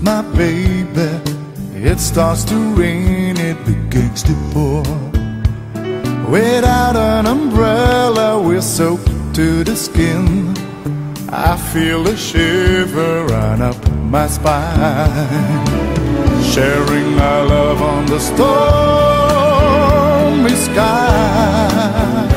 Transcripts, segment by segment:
my baby. It starts to rain, it begins to pour. Without an umbrella, we're soaked to the skin. I feel a shiver run up my spine. Sharing our love on the stormy skies.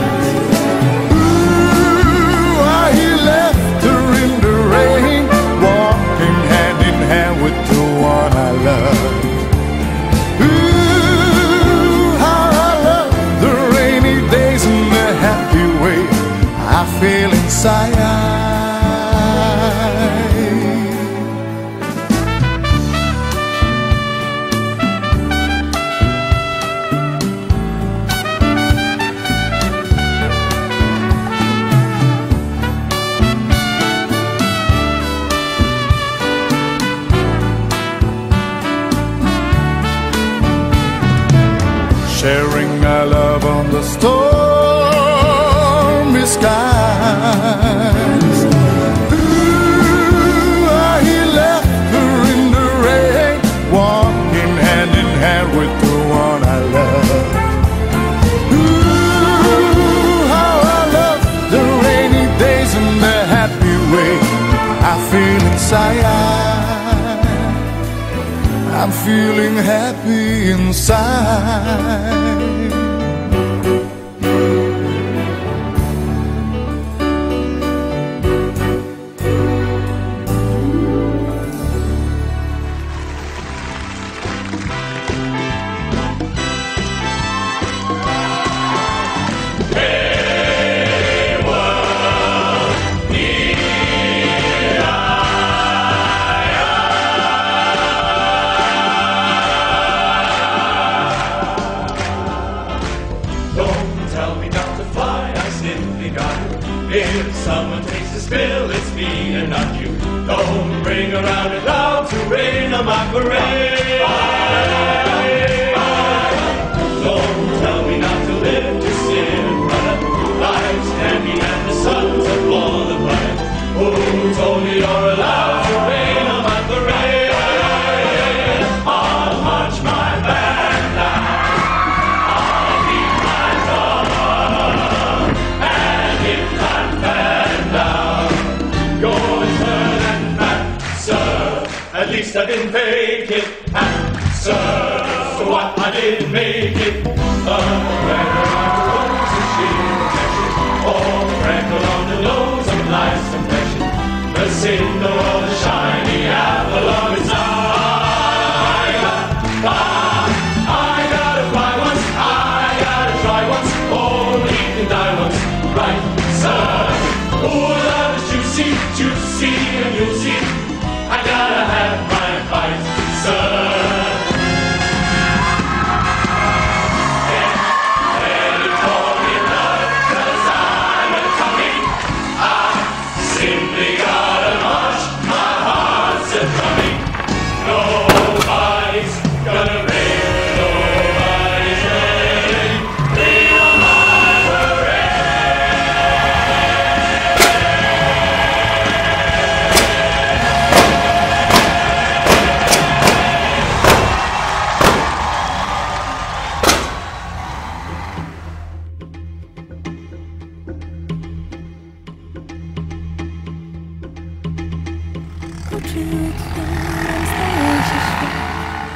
I feel inside. sharing our love on the stormy skies. Ooh, ah, I left her in the rain, walking hand in hand with the one I love. Ooh, how I love the rainy days and the happy way I feel inside. I'm feeling happy inside. Takes it's me and not you. Don't bring around a cloud to rain on my parade. Didn't fake it, sir. So what I didn't make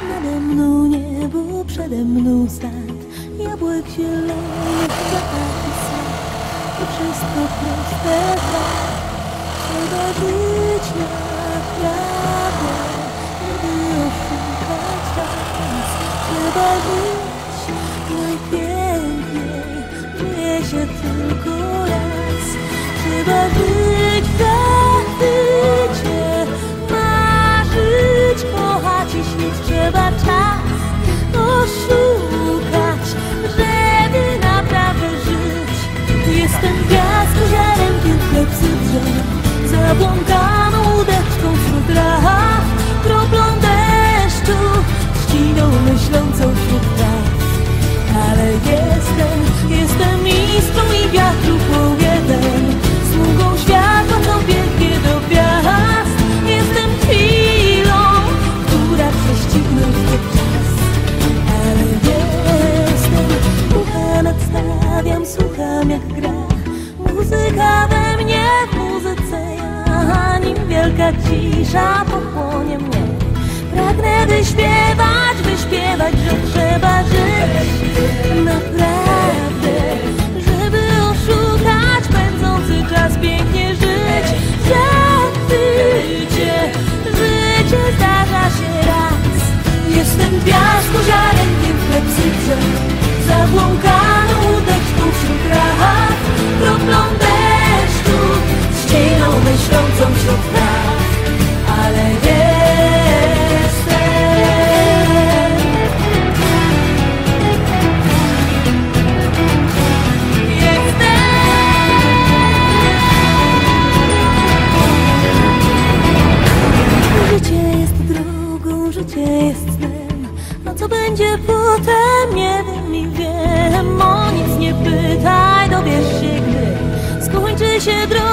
Nade mną niebo, przede mną sad Jabłek zielonych, zataki sad To wszystko proste tak Trzeba żyć naprawdę Żeby oszukać czas Trzeba żyć najpiękniej Żyje się tylko raz Trzeba żyć cisza pochłonie mnie. Pragnę wyśpiewać, wyśpiewać, że trzeba żyć. Naprawdę, żeby oszukać pędzący czas pięknie żyć. Życie, życie zdarza się raz. Jestem piasku ziarenkiem w klepsydrze Zabłąkaną łódeczką wśród rach Kroplą deszczu z ciejną myślącą wśród te.